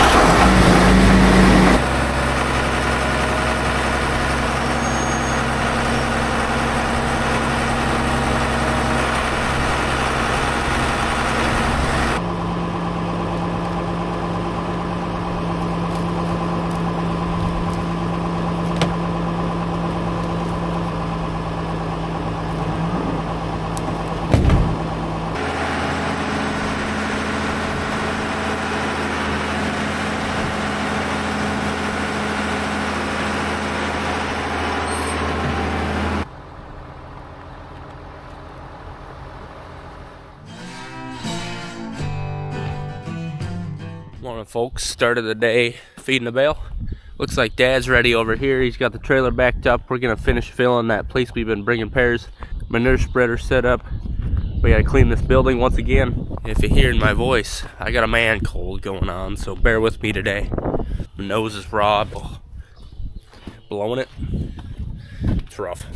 Morning, folks. Start of the day feeding the bale. Looks like Dad's ready over here. He's got the trailer backed up. We're gonna finish filling that place we've been bringing pairs. Manure spreader set up. We gotta clean this building once again. If you're hearing my voice, I got a man cold going on, so bear with me today. My nose is raw. Blowing it. It's rough.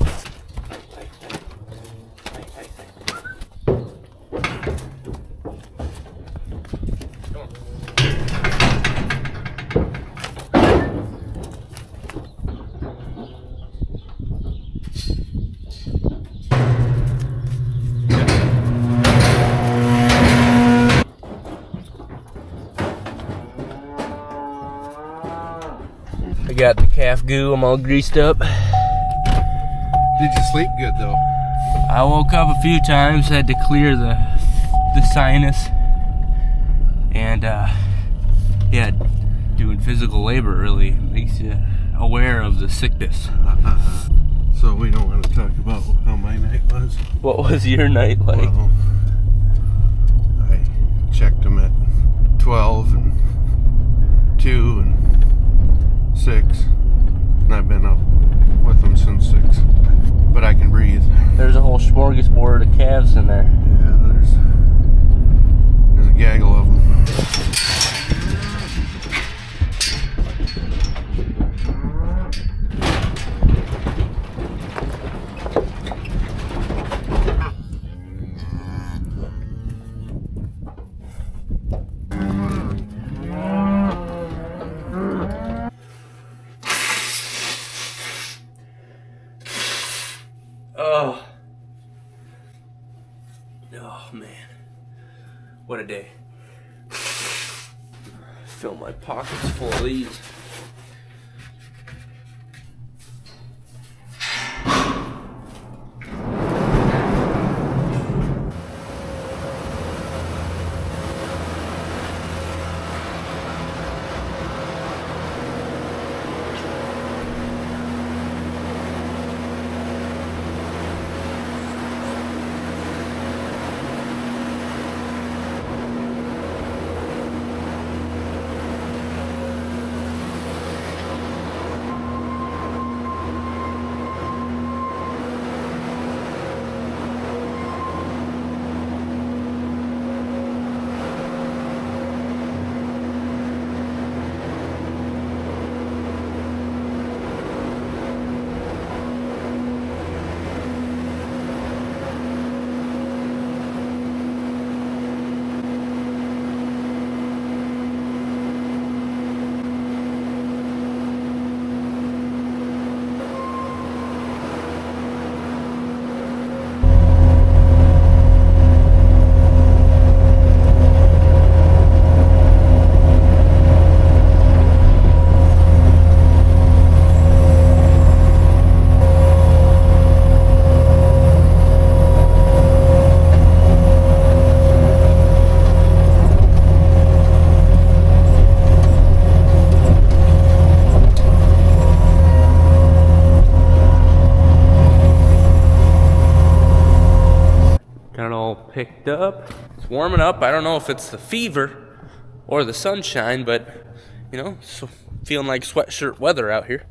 Got the calf goo. I'm all greased up. Did you sleep good though? I woke up a few times, had to clear the the sinus, and uh, yeah, doing physical labor really makes you aware of the sickness. Uh, so we don't want to talk about how my night was. What was your night like? Well, I checked them at 12 and 2 and 6. And I've been up with them since 6. But I can breathe. There's a whole smorgasbord of calves in there. Yeah, there's there's a gaggle of them. Oh. Oh man. What a day. Fill my pockets full of these. Got it all picked up. It's warming up. I don't know if it's the fever or the sunshine, but you know, so feeling like sweatshirt weather out here.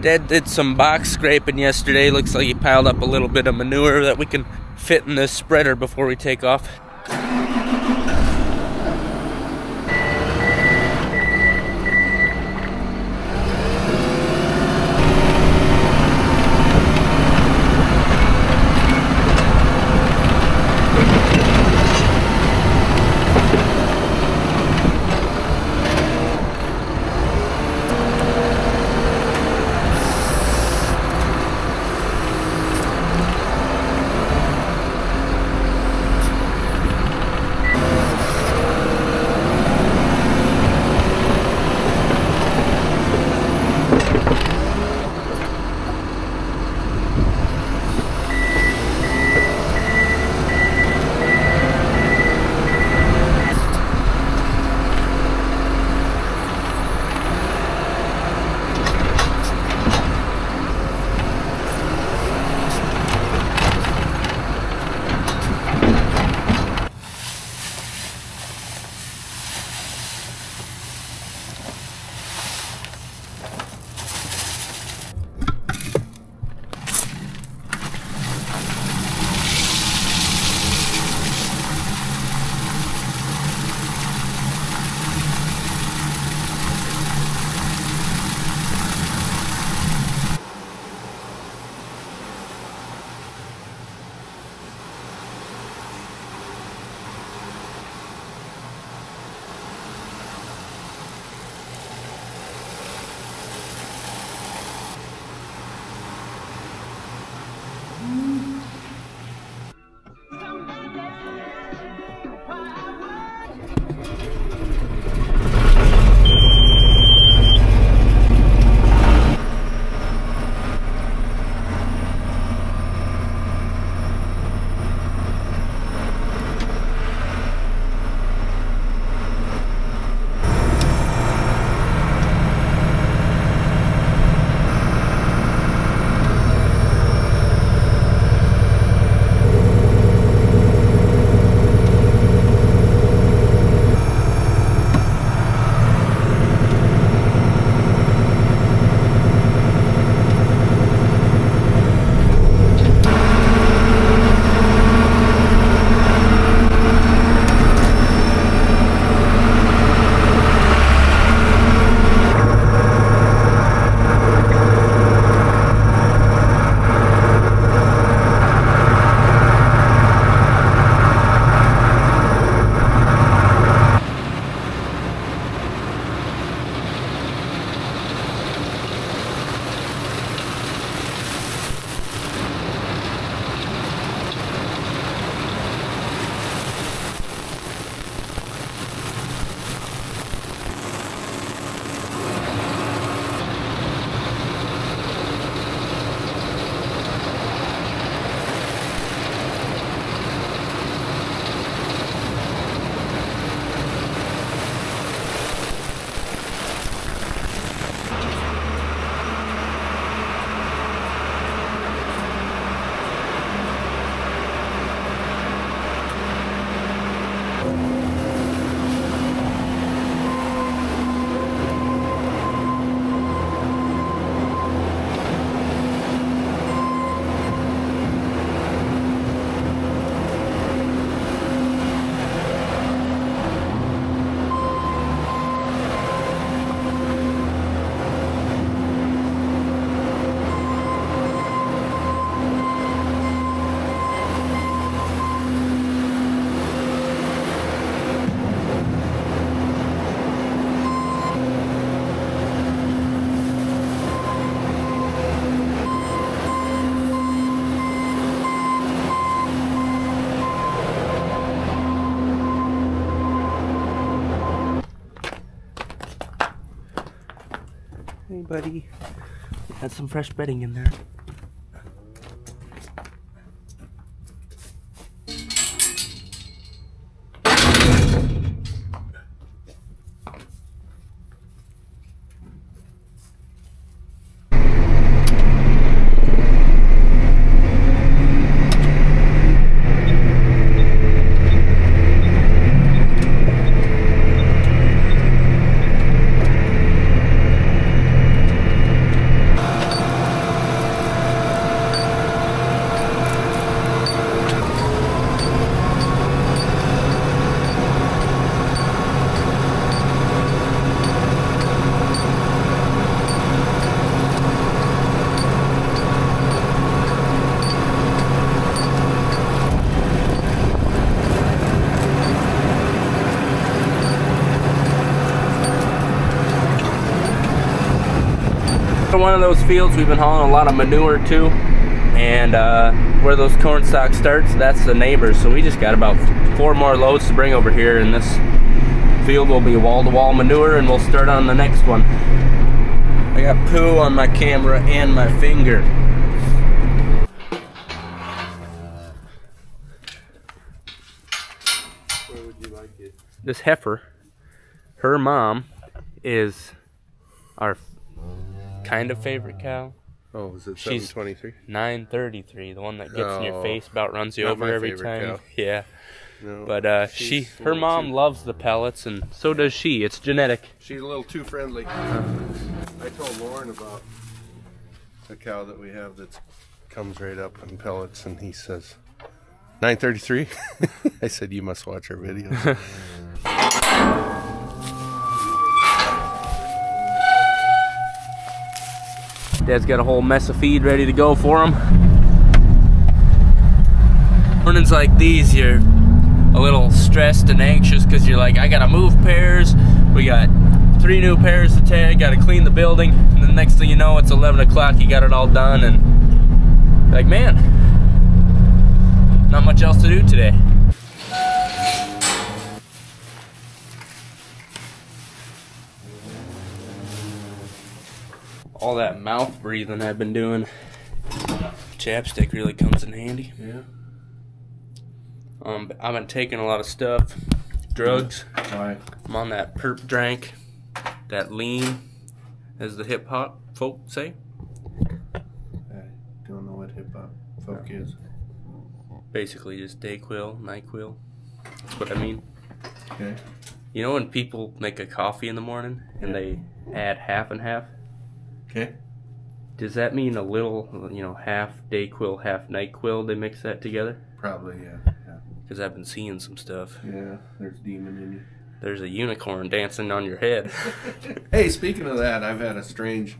Dad did some box scraping yesterday. Looks like he piled up a little bit of manure that we can fit in this spreader before we take off. Buddy. Had some fresh bedding in there. Those fields we've been hauling a lot of manure to, and uh, where those corn stalks starts, that's the neighbors. So we just got about four more loads to bring over here, and this field will be wall-to-wall manure, and we'll start on the next one. I got poo on my camera and my finger. Like? This heifer, her mom, is our kind of favorite cow. Oh, is it She's- 723? 933, the one that gets in your Oh, face, about runs you over every time. cow. Yeah, No. but uh, she, her mom too- loves the pellets, and so does she. It's genetic. She's a little too friendly. I told Lauren about the cow that we have that comes right up in pellets, and he says, 933? I said, you must watch our videos. Dad's got a whole mess of feed ready to go for him. Mornings like these, you're a little stressed and anxious because you're like, I gotta move pairs. We got three new pairs to tag, gotta clean the building. And the next thing you know, it's 11 o'clock, you got it all done, and like, man, not much else to do today. All that mouth breathing I've been doing, chapstick really comes in handy. yeah? Um, I've been taking a lot of stuff, drugs. Why? I'm on that perp drank, that lean, as the hip hop folk say. I don't know what hip hop folk is. Basically, just Dayquil, Nyquil. That's what I mean. Okay. You know when people make a coffee in the morning and they add half and half? Okay. Does that mean a little, you know, half Dayquil, half Nyquil? They mix that together? Probably, yeah. Yeah. Because I've been seeing some stuff. Yeah, there's demon in you. There's a unicorn dancing on your head. Hey, speaking of that, I've had a strange.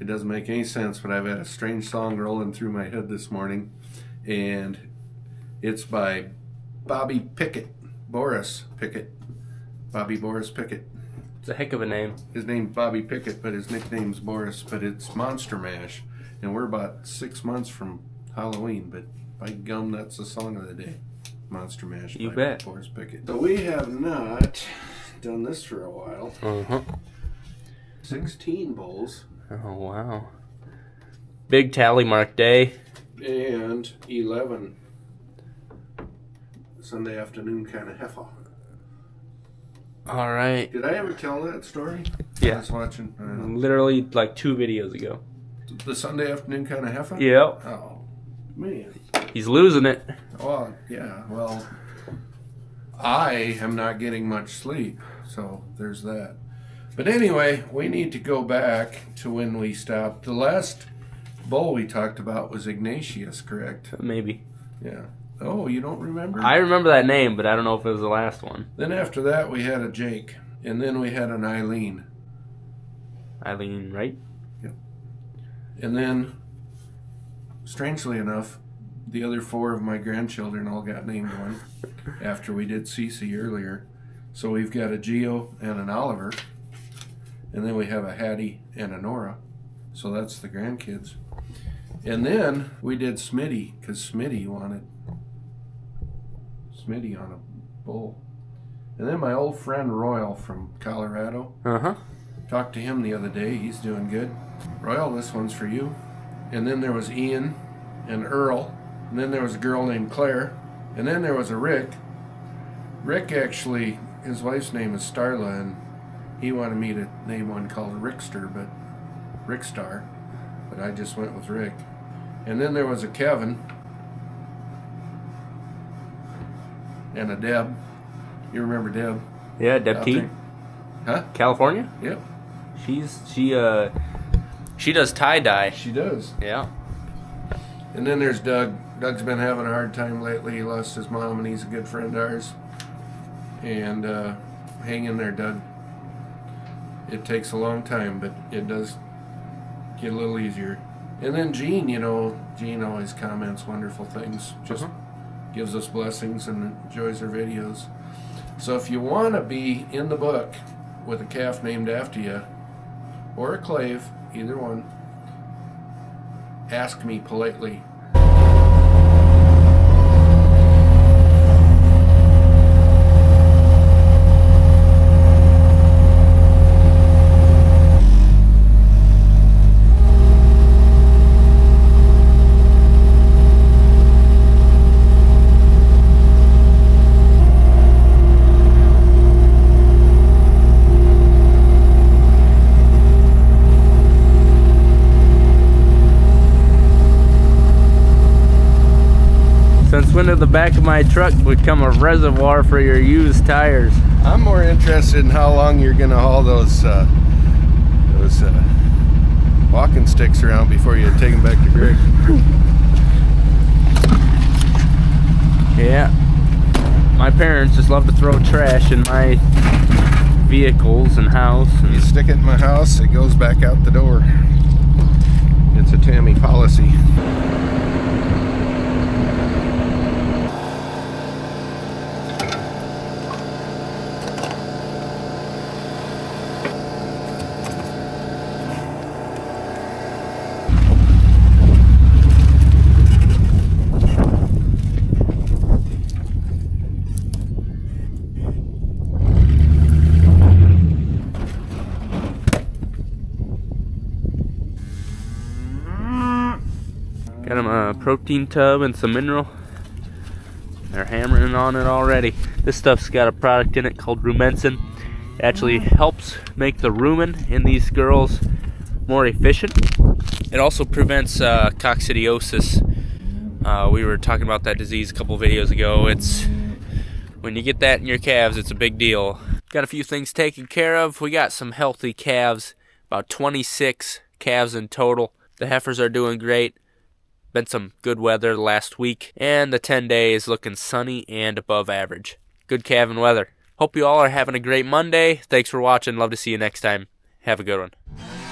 It doesn't make any sense, but I've had a strange song rolling through my head this morning, and it's by Bobby Pickett, Boris Pickett, Bobby Boris Pickett. It's a heck of a name. His name's Bobby Pickett, but his nickname's Boris. But it's Monster Mash, and we're about six months from Halloween. But by gum, that's the song of the day. Monster Mash. You bet. Boris Pickett. So we have not done this for a while. Uh huh. Sixteen bowls. Oh wow. Big tally mark day. and 11 Sunday afternoon kind of heifer. All right. Did I ever tell that story? Yeah. I was watching uh, Literally like two videos ago. the Sunday afternoon kind of heifer. Yep. Oh man. He's losing it. Oh yeah. Well, I am not getting much sleep, so there's that. But anyway, we need to go back to when we stopped. The last bowl we talked about was Ignatius, correct? Maybe. Yeah. Oh, you don't remember? I remember that name, but I don't know if it was the last one. Then after that, we had a Jake, and then we had an Eileen, Eileen, right? Yep. and then, strangely enough, the other four of my grandchildren all got named one after we did Cece earlier. So we've got a Geo and an Oliver, and then we have a Hattie and a Nora. So that's the grandkids. And then we did Smitty because Smitty wanted Smitty on a bull. And then my old friend Royal from Colorado. Uh huh. Talked to him the other day. He's doing good. Royal, this one's for you. And then there was Ian and Earl. And then there was a girl named Claire. And then there was a Rick. Rick actually, his wife's name is Starla, and he wanted me to name one called Rickster, but Rickstar. But I just went with Rick. And then there was a Kevin and a Deb. You remember Deb? Yeah, Deb out T. Huh? California. Yep. She's she uh she does tie dye. She does. Yeah. And then there's Doug. Doug's been having a hard time lately. He lost his mom, and he's a good friend of ours. And uh, hang in there, Doug. It takes a long time, but it does get a little easier. And then Gene, you know, Gene always comments wonderful things. Just Uh-huh. Gives us blessings and enjoys our videos. So if you want to be in the book with a calf named after you, or a clave, either one, ask me politely. Since when did the back of my truck become a reservoir for your used tires? I'm more interested in how long you're gonna haul those uh, those uh, walking sticks around before you take them back to Greg. Yeah. My parents just love to throw trash in my vehicles and house. You stick it in my house, it goes back out the door. It's a Tammy policy. got them a protein tub and some mineral. They're hammering on it already. This stuff's got a product in it called Rumensin. It actually helps make the rumen in these girls more efficient. It also prevents uh, coccidiosis. Uh, we were talking about that disease a couple videos ago. It's when you get that in your calves, it's a big deal. Got a few things taken care of. We got some healthy calves, about 26 calves in total. The heifers are doing great. Been some good weather last week, and the 10 day is looking sunny and above average. Good calving weather. Hope you all are having a great Monday. Thanks for watching. Love to see you next time. Have a good one.